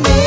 me.